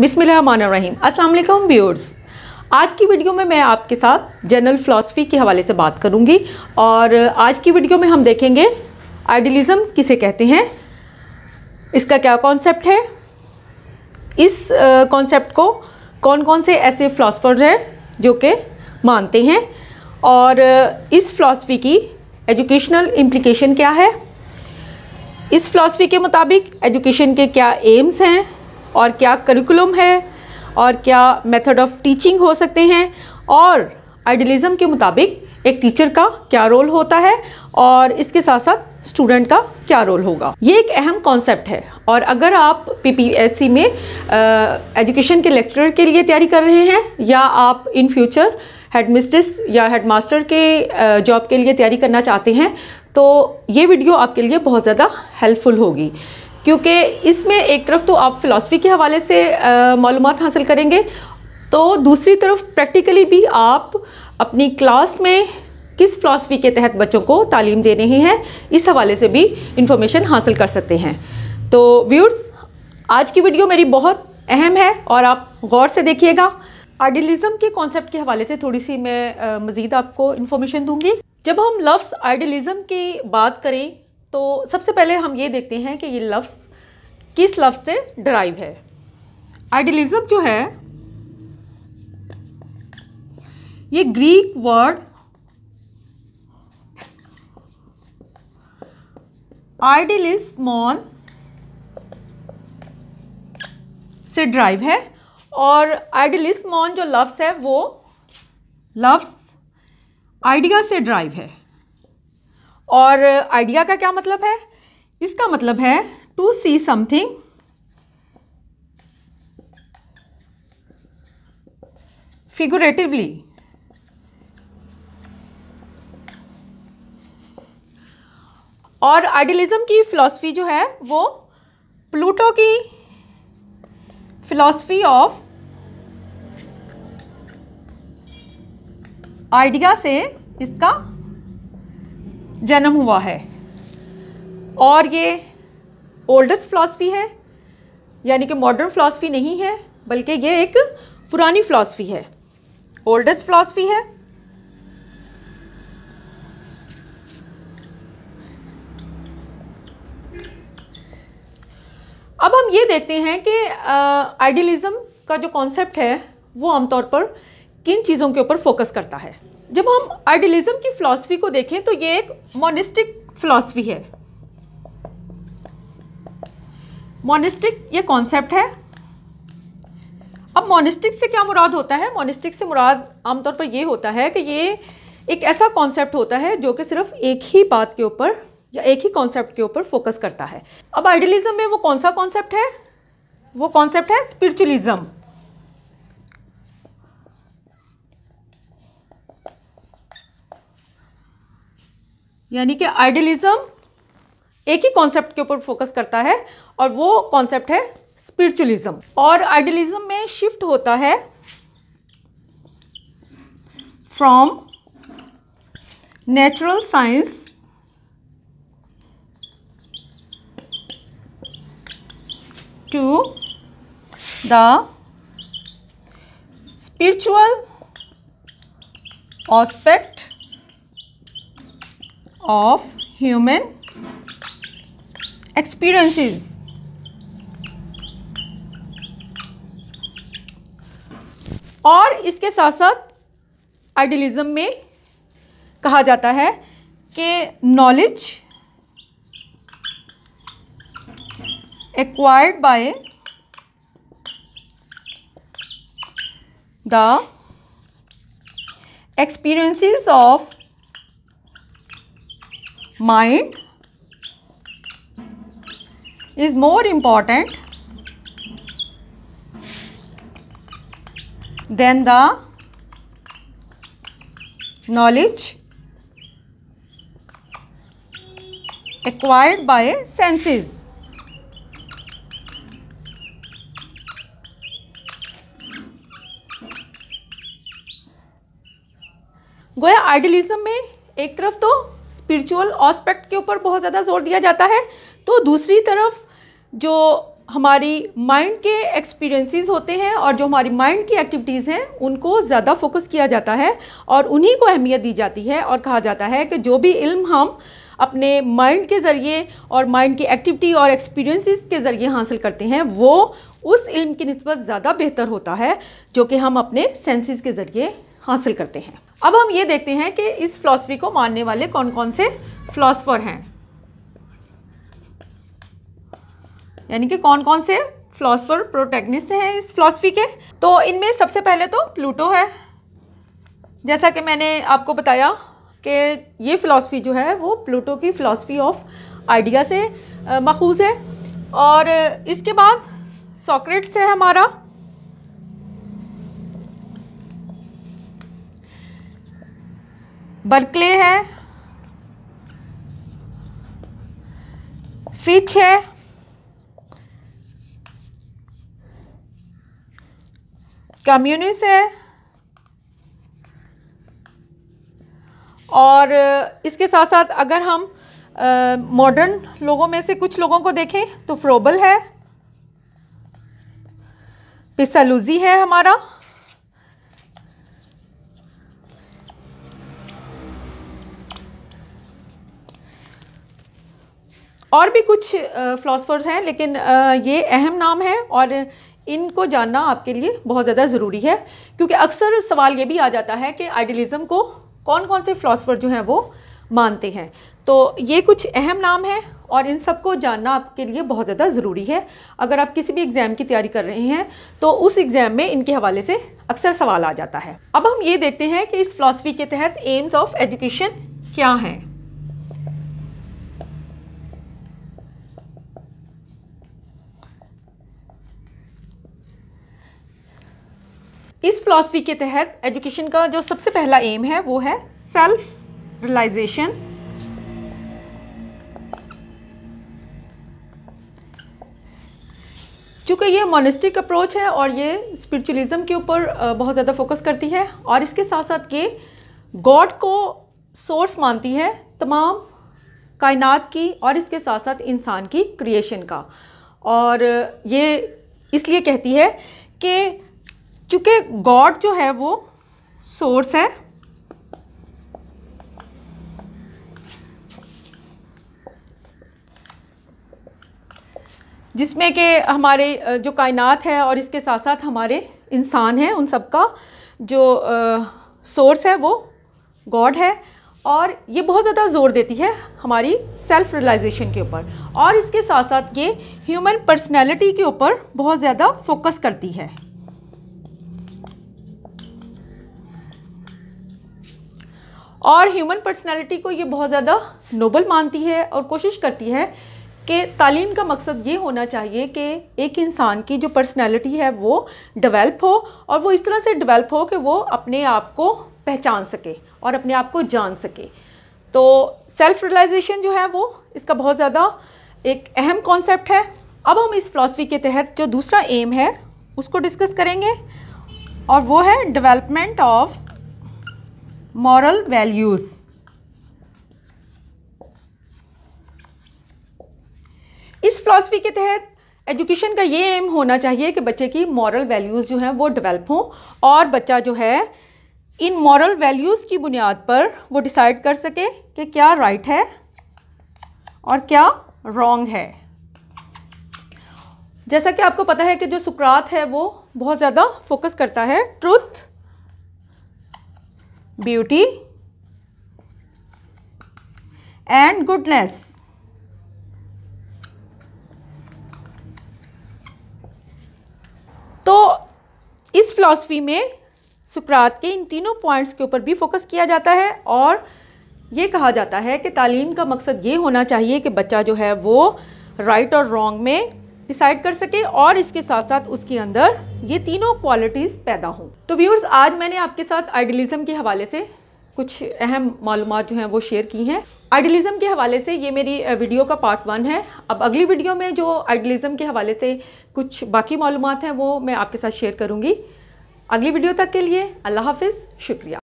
बिसमीम वालेकुम व्यूअर्स। आज की वीडियो में मैं आपके साथ जनरल फ़िलासफ़ी के हवाले से बात करूँगी और आज की वीडियो में हम देखेंगे आइडियलिज़म किसे कहते हैं, इसका क्या कॉन्सेप्ट है, इस कॉन्सेप्ट को कौन कौन से ऐसे फ़िलासफ़र हैं जो कि मानते हैं और इस फ़िलासफ़ी की एजुकेशनल इम्प्लिकेशन क्या है, इस फ़िलासफ़ी के मुताबिक एजुकेशन के क्या एम्स हैं और क्या करिकुलम है और क्या मेथड ऑफ़ टीचिंग हो सकते हैं और आइडियलिज़म के मुताबिक एक टीचर का क्या रोल होता है और इसके साथ साथ स्टूडेंट का क्या रोल होगा। ये एक अहम कॉन्सेप्ट है और अगर आप पीपीएससी में एजुकेशन के लेक्चरर के लिए तैयारी कर रहे हैं या आप इन फ्यूचर हेड मिस्ट्रेस या हेड मास्टर के जॉब के लिए तैयारी करना चाहते हैं तो ये वीडियो आपके लिए बहुत ज़्यादा हेल्पफुल होगी। क्योंकि इसमें एक तरफ़ तो आप फ़िलासफ़ी के हवाले से मालूम हासिल करेंगे तो दूसरी तरफ़ प्रैक्टिकली भी आप अपनी क्लास में किस फ़िलासफ़ी के तहत बच्चों को तालीम दे रहे हैं, इस हवाले से भी इंफॉर्मेशन हासिल कर सकते हैं। तो व्यूर्स आज की वीडियो मेरी बहुत अहम है और आप गौर से देखिएगा। आइडियलिज़म के कॉन्सेप्ट के हवाले से थोड़ी सी मैं मज़ीद आपको इन्फॉर्मेशन दूँगी। जब हम लफ्ज़ आइडियलिज़म की बात करें तो सबसे पहले हम ये देखते हैं कि ये लफ्ज़, किस लफ्ज़ से ड्राइव है। आइडियलिज़म जो है, ये ग्रीक वर्ड आइडियलिज्मॉन से ड्राइव है और आइडियलिज्मॉन जो लफ्स है वो लफ्स आइडिया से ड्राइव है। और आइडिया का क्या मतलब है? इसका मतलब है टू सी समथिंग फिगुरेटिवली और आइडियलिज्म की फिलॉसफी जो है वो प्लूटो की फिलॉसफी ऑफ़ आइडिया से इसका जन्म हुआ है। और ये ओल्डेस्ट फ़िलासफ़ी है, यानी कि मॉडर्न फ़िलासफ़ी नहीं है, बल्कि ये एक पुरानी फ़िलासफ़ी है। ओल्डेस्ट फ़िलासफ़ी है। अब हम ये देखते हैं कि आइडियलिज़म का जो कॉन्सेप्ट है, वो आमतौर पर किन चीज़ों के ऊपर फोकस करता है। जब हम आइडियलिज्म की फ़िलासफ़ी को देखें तो ये एक मोनिस्टिक फ़िलासफ़ी है। मोनिस्टिक ये कॉन्सेप्ट है। अब मोनिस्टिक से क्या मुराद होता है? मोनिस्टिक से मुराद आमतौर पर ये होता है कि ये एक ऐसा कॉन्सेप्ट होता है जो कि सिर्फ़ एक ही बात के ऊपर या एक ही कॉन्सेप्ट के ऊपर फोकस करता है। अब आइडियलिज्म में वो कौन सा कॉन्सेप्ट है? वो कॉन्सेप्ट है स्पिरिचुअलिज्म यानी कि आइडियलिज्म एक ही कॉन्सेप्ट के ऊपर फोकस करता है और वो कॉन्सेप्ट है स्पिरिचुअलिज्म और आइडियलिज्म में शिफ्ट होता है from natural science to the spiritual aspect of human experiences. और इसके साथ साथ आइडियलिज्म में कहा जाता है कि knowledge acquired by the experiences of mind is more important than the knowledge acquired by senses. गोया आइडियलिज्म में एक तरफ़ तो स्पिरिचुअल ऑस्पेक्ट के ऊपर बहुत ज़्यादा ज़ोर दिया जाता है। तो दूसरी तरफ़ जो हमारी माइंड के एक्सपीरियंसेस होते हैं और जो हमारी माइंड की एक्टिविटीज़ हैं, उनको ज़्यादा फोकस किया जाता है और उन्हीं को अहमियत दी जाती है और कहा जाता है कि जो भी इल्म हम अपने माइंड के ज़रिए और माइंड की एक्टिविटी और एक्सपीरियंसेस के ज़रिए हासिल करते हैं, वो उस इल्म की नस्बत ज़्यादा बेहतर होता है, जो कि हम अपने सेंसेस के ज़रिए हासिल करते हैं। अब हम ये देखते हैं कि इस फ़िलासफ़ी को मानने वाले कौन कौन से फ़िलासफ़र हैं। यानी कि कौन कौन से फ़िलासफ़र प्रोटैगनिस्ट हैं इस फ़िलासफ़ी के? तो इनमें सबसे पहले तो प्लूटो है। जैसा कि मैंने आपको बताया कि ये फ़िलासफ़ी जो है, वो प्लूटो की फ़िलासफ़ी ऑफ़ आइडिया से मखूज़ है। और इसके बाद सॉक्रेट्स है हमारा। बर्कले है। फिच है। कम्युनिस है। और इसके साथ साथ अगर हम मॉडर्न लोगों में से कुछ लोगों को देखें तो फ्रोबल है। पिसलूजी है हमारा। और भी कुछ फ़िलासफ़र्स हैं, लेकिन ये अहम नाम है और इनको जानना आपके लिए बहुत ज़्यादा ज़रूरी है, क्योंकि अक्सर सवाल ये भी आ जाता है कि आइडियलिज़म को कौन कौन से फ़िलासफ़र जो हैं वो मानते हैं। तो ये कुछ अहम नाम हैं और इन सबको जानना आपके लिए बहुत ज़्यादा ज़रूरी है। अगर आप किसी भी एग्ज़ाम की तैयारी कर रहे हैं तो उस एग्ज़ाम में इनके हवाले से अक्सर सवाल आ जाता है। अब हम ये देखते हैं कि इस फ़िलासफ़ी के तहत एम्स ऑफ़ एजुकेशन क्या हैं। इस फ़िलासफ़ी के तहत एजुकेशन का जो सबसे पहला एम है, वो है सेल्फ रियलाइजेशन चूँकि ये मोनिस्टिक अप्रोच है और ये स्पिरिचुअलिज़म के ऊपर बहुत ज़्यादा फोकस करती है और इसके साथ साथ ये गॉड को सोर्स मानती है तमाम कायनात की और इसके साथ साथ इंसान की क्रिएशन का। और ये इसलिए कहती है कि चूँकि गॉड जो है वो सोर्स है। जिसमें कि हमारे जो कायनात है और इसके साथ साथ हमारे इंसान हैं, उन सब का जो सोर्स है वो गॉड है। और ये बहुत ज़्यादा ज़ोर देती है हमारी सेल्फ रियलाइजेशन के ऊपर। और इसके साथ साथ ये ह्यूमन पर्सनैलिटी के ऊपर बहुत ज़्यादा फोकस करती है। और ह्यूमन पर्सनैलिटी को ये बहुत ज़्यादा नोबल मानती है और कोशिश करती है कि तालीम का मकसद ये होना चाहिए कि एक इंसान की जो पर्सनैलिटी है वो डेवलप हो और वो इस तरह से डेवलप हो कि वो अपने आप को पहचान सके और अपने आप को जान सके। तो सेल्फ रियलाइजेशन जो है वो इसका बहुत ज़्यादा एक अहम कॉन्सेप्ट है। अब हम इस फ़िलासफ़ी के तहत जो दूसरा एम है, उसको डिस्कस करेंगे और वो है डेवलपमेंट ऑफ़ मॉरल वैल्यूज़ इस फ़िलासफ़ी के तहत एजुकेशन का ये एम होना चाहिए कि बच्चे की मॉरल वैल्यूज़ जो हैं वो डेवलप हों और बच्चा जो है इन मॉरल वैल्यूज़ की बुनियाद पर वो डिसाइड कर सके कि क्या राइट right है और क्या रॉन्ग है। जैसा कि आपको पता है कि जो सुकरात है वो बहुत ज़्यादा फोकस करता है ट्रुथ ब्यूटी एंड गुडनेस तो इस फ़िलासफ़ी में सुकरात के इन तीनों पॉइंट्स के ऊपर भी फोकस किया जाता है और ये कहा जाता है कि तालीम का मकसद ये होना चाहिए कि बच्चा जो है वो राइट और रॉन्ग में डिसाइड कर सके और इसके साथ साथ उसके अंदर ये तीनों क्वालिटीज़ पैदा हों। तो व्यूअर्स आज मैंने आपके साथ आइडियलिज़म के हवाले से कुछ अहम मालूम जो हैं वो शेयर की हैं। आइडियलिज़म के हवाले से ये मेरी वीडियो का पार्ट वन है। अब अगली वीडियो में जो आइडियलिज़म के हवाले से कुछ बाकी मालूम हैं वो मैं आपके साथ शेयर करूँगी। अगली वीडियो तक के लिए अल्लाह हाफिज़, शुक्रिया।